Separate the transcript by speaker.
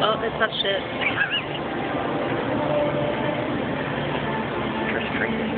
Speaker 1: Oh, it's not shit.
Speaker 2: First.